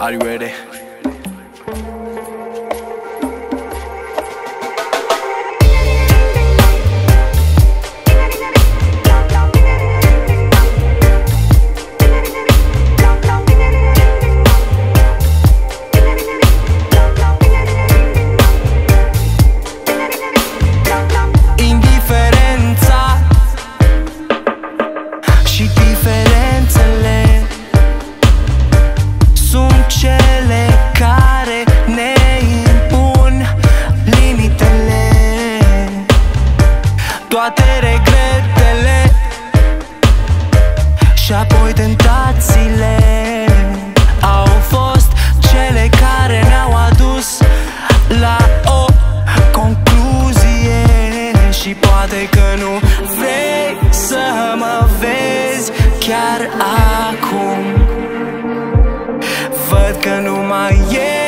Are you ready? chiar acum. Văd că nu mai e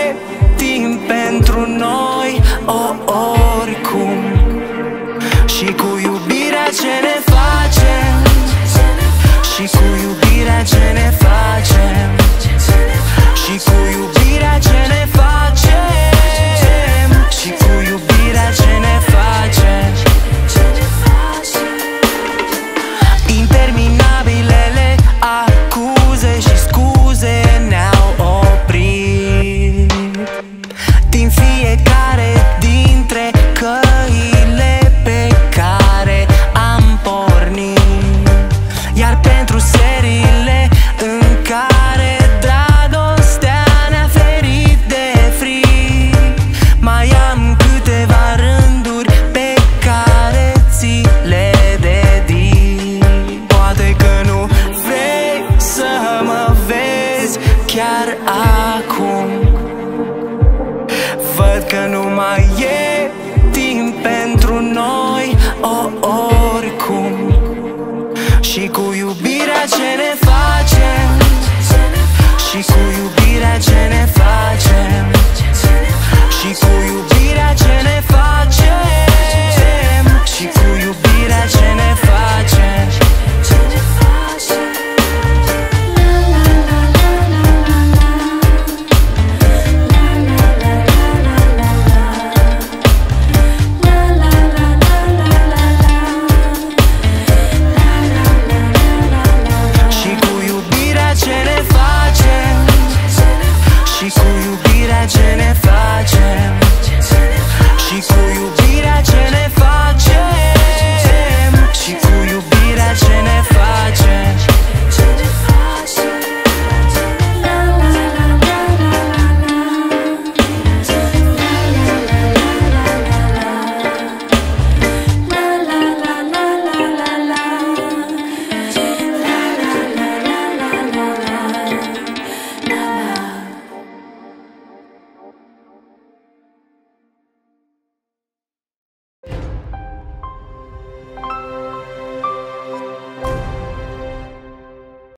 acum. Văd că nu mai e timp pentru noi.